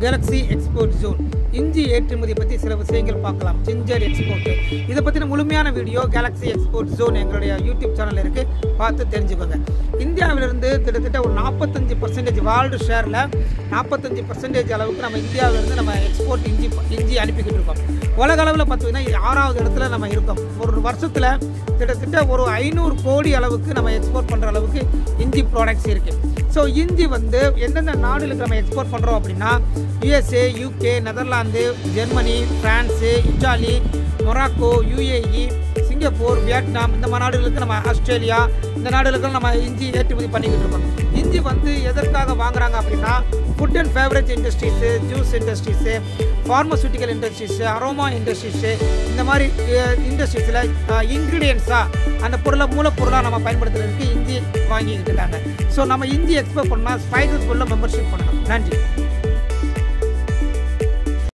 Galaxy export zone இஞ்சி ஏற்றுமதி பற்றி சில விஷயங்கள் பார்க்கலாம். ஜிஞ்சர் எக்ஸ்போர்ட் இதை பற்றின முழுமையான வீடியோ கேலக்ஸி எக்ஸ்போர்ட் ஜோன் எங்களுடைய யூடியூப் சேனலில் இருக்குது பார்த்து தெரிஞ்சுக்கோங்க. இந்தியாவிலிருந்து கிட்டத்தட்ட ஒரு நாற்பத்தஞ்சு பர்சன்டேஜ் வேர்ல்டு ஷேரில் நாற்பத்தஞ்சு பர்சன்டேஜ் அளவுக்கு நம்ம இந்தியாவிலிருந்து நம்ம எக்ஸ்போர்ட் இஞ்சி இஞ்சி அனுப்பிக்கிட்டு இருக்கோம். உலக அளவில் பார்த்தீங்கன்னா ஆறாவது இடத்துல நம்ம இருக்கோம். ஒரு வருஷத்தில் கிட்டத்தட்ட ஒரு ஐநூறு கோடி அளவுக்கு நம்ம எக்ஸ்போர்ட் பண்ணுற அளவுக்கு இஞ்சி ப்ராடக்ட்ஸ் இருக்குது ஸோ இஞ்சி வந்து எந்தெந்த நாடுகளுக்கு நம்ம எக்ஸ்போர்ட் பண்ணுறோம் அப்படின்னா USA UK Netherlands Germany France Italy Morocco UAE Singapore Vietnam இந்த மாதிரி நாடுகளுக்கு நம்ம ஆஸ்திரேலியா இந்த நாடுகளுக்கு நம்ம இஞ்சி ஏற்றுமதி பண்ணிக்கிட்டு இருக்கோம். இஞ்சி வந்து எதற்காக வாங்குறாங்க அப்படின்னா food and beverage industries juice industries pharmaceutical industries aroma industries இந்த மாதிரி இண்டஸ்ட்ரீஸில் இன்க்ரீடியன்ஸாக அந்த பொருளை மூலப்பொருளாக நம்ம பயன்படுத்துறதுக்கு இஞ்சி வாங்கிக்கிட்டு இருக்காங்க. ஸோ நம்ம இஞ்சி எக்ஸ்போர்ட் பண்ணால் ஸ்பைசஸ் ஃபுல்லாக மெம்பர்ஷிப் பண்ணணும். நன்றி.